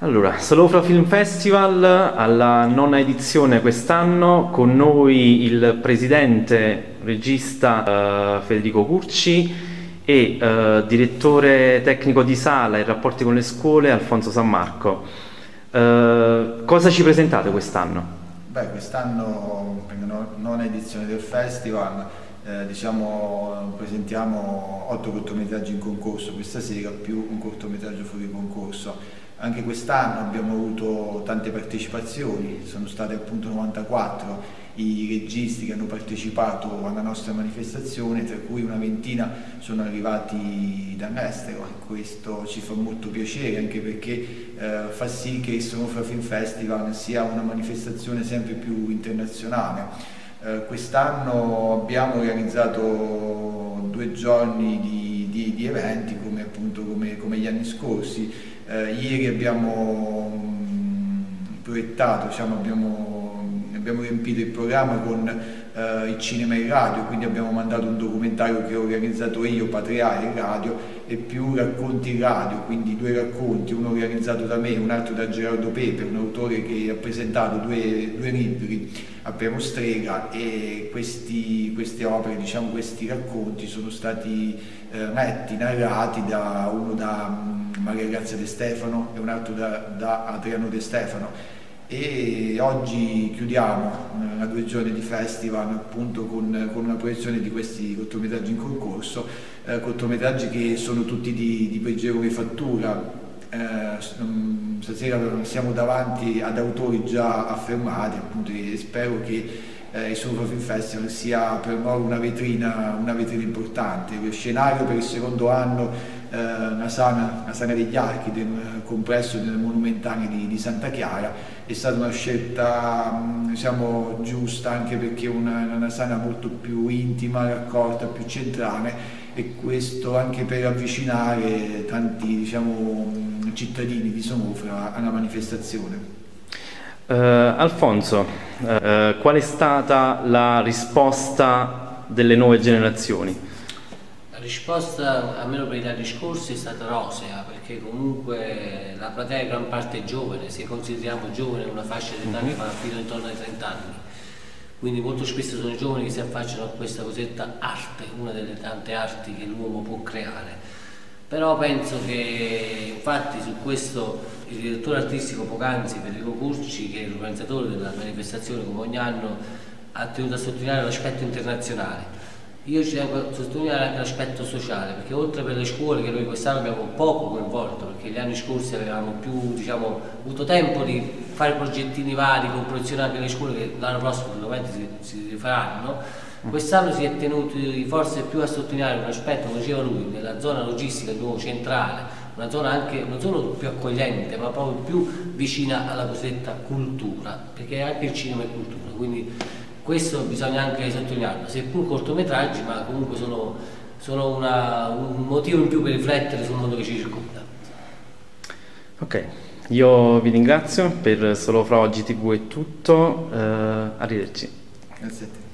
Allora, Solofra Film Festival alla nona edizione quest'anno, con noi il presidente regista uh, Federico Curci e uh, direttore tecnico di sala e rapporti con le scuole Alfonso San Marco. Uh, cosa ci presentate quest'anno? Beh, quest'anno, nona edizione del festival, eh, diciamo, presentiamo otto cortometraggi in concorso questa sera più un cortometraggio fuori concorso anche quest'anno abbiamo avuto tante partecipazioni, sono state appunto 94 i registi che hanno partecipato alla nostra manifestazione, tra cui una ventina sono arrivati dall'estero e questo ci fa molto piacere anche perché eh, fa sì che il Sonofra Film Festival sia una manifestazione sempre più internazionale. Eh, quest'anno abbiamo realizzato due giorni di, di, di eventi come, appunto, come, come gli anni scorsi, eh, ieri abbiamo mh, mm, proiettato, diciamo, abbiamo, abbiamo, riempito il programma con eh, il cinema e radio, quindi abbiamo mandato un documentario che ho organizzato io, Patriare Radio, e più racconti radio, quindi due racconti, uno realizzato da me, un altro da Gerardo Pepe, un autore che ha presentato due, due libri a Piero Strega e questi, queste opere, diciamo, questi racconti sono stati eh, letti, narrati da uno da Maria Grazia De Stefano e un altro da, da Adriano De Stefano e oggi chiudiamo eh, a due giorni di festival appunto con, con una proiezione di questi cortometraggi in concorso, eh, cortometraggi che sono tutti di, di pregevole fattura, eh, stasera siamo davanti ad autori già affermati appunto, e spero che eh, il Super Film Festival sia per noi una vetrina, una vetrina importante, il scenario per il secondo anno eh, una, sana, una, sana, degli archi del complesso del monumentale di, di, Santa Chiara è stata una scelta mm, diciamo, giusta anche perché è una, una sana molto più intima, raccolta, più centrale e questo anche per avvicinare tanti diciamo, mm, cittadini di Sonofra alla manifestazione. Uh, Alfonso, uh, qual è stata la risposta delle nuove generazioni? risposta, almeno per gli anni scorsi, è stata rosea, perché comunque la platea è gran parte giovane, se consideriamo giovane una fascia di età che va fino intorno ai 30 anni. Quindi molto spesso sono i giovani che si affacciano a questa cosiddetta arte, una delle tante arti che l'uomo può creare. Però penso che infatti su questo il direttore artistico Pocanzi, Federico Curci, che è l'organizzatore della manifestazione come ogni anno, ha tenuto a sottolineare l'aspetto internazionale. Io ci tengo a sottolineare anche l'aspetto sociale, perché oltre per le scuole che noi quest'anno abbiamo poco coinvolto, perché gli anni scorsi avevamo più diciamo, avuto tempo di fare progettini vari, con proiezioni anche le scuole che l'anno prossimo sicuramente si, si rifaranno, quest'anno si è tenuto forse più a sottolineare un aspetto, come diceva lui, nella zona logistica di nuovo centrale, una zona anche non solo più accogliente, ma proprio più vicina alla cosiddetta cultura, perché anche il cinema è cultura. Quindi questo bisogna anche sottolinearlo, seppur cortometraggi, ma comunque sono, sono una, un motivo in più per riflettere sul mondo che ci circonda. Ok, io vi ringrazio, per Solo Fra Oggi TV è tutto, uh, arrivederci. Grazie a te.